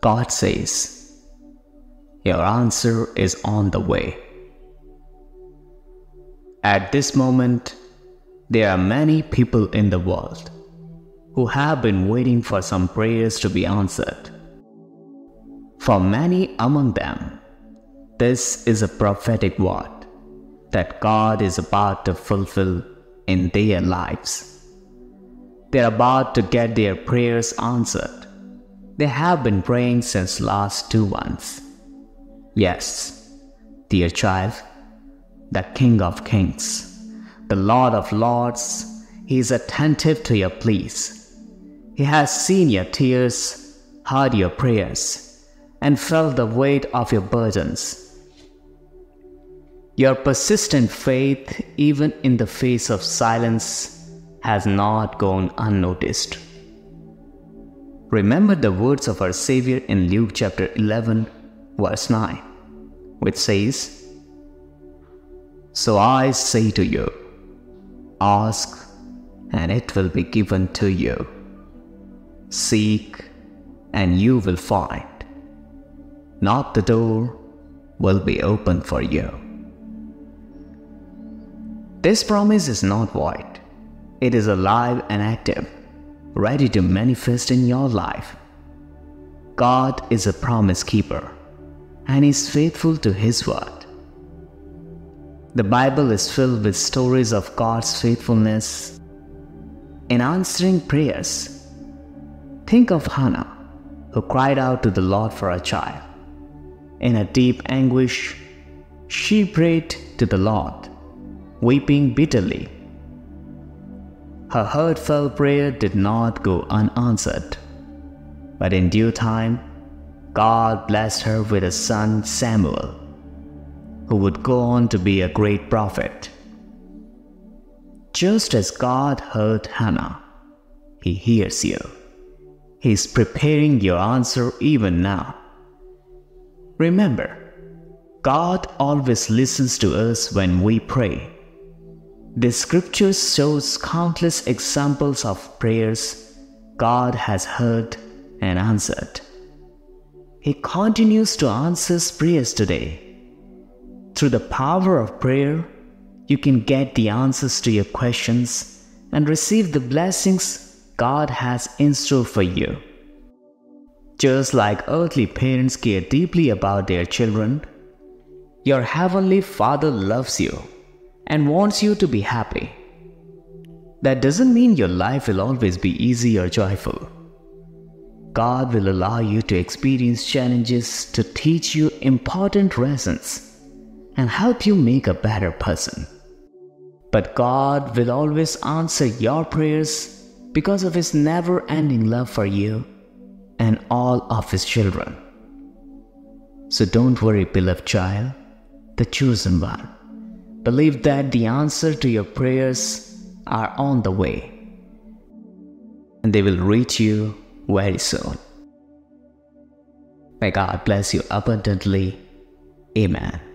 God says, Your answer is on the way. At this moment, there are many people in the world who have been waiting for some prayers to be answered. For many among them, this is a prophetic word that God is about to fulfill in their lives. They're about to get their prayers answered. They have been praying since last two months. Yes, dear child, the King of Kings, the Lord of Lords, He is attentive to your pleas. He has seen your tears, heard your prayers, and felt the weight of your burdens. Your persistent faith, even in the face of silence, has not gone unnoticed. Remember the words of our Savior in Luke chapter 11, verse 9, which says, So I say to you, ask, and it will be given to you. Seek, and you will find. Knock the door will be opened for you. This promise is not void. It is alive and active, ready to manifest in your life. God is a promise keeper and is faithful to his word. The Bible is filled with stories of God's faithfulness in answering prayers. Think of Hannah, who cried out to the Lord for a child. In a deep anguish, she prayed to the Lord weeping bitterly. Her heartfelt prayer did not go unanswered, but in due time, God blessed her with a son, Samuel, who would go on to be a great prophet. Just as God heard Hannah, He hears you. He is preparing your answer even now. Remember, God always listens to us when we pray. The scriptures shows countless examples of prayers God has heard and answered. He continues to answer prayers today. Through the power of prayer, you can get the answers to your questions and receive the blessings God has in store for you. Just like earthly parents care deeply about their children, your heavenly Father loves you and wants you to be happy. That doesn't mean your life will always be easy or joyful. God will allow you to experience challenges to teach you important lessons and help you make a better person. But God will always answer your prayers because of His never ending love for you and all of His children. So don't worry, beloved child, the chosen one. Believe that the answer to your prayers are on the way and they will reach you very soon. May God bless you abundantly. Amen.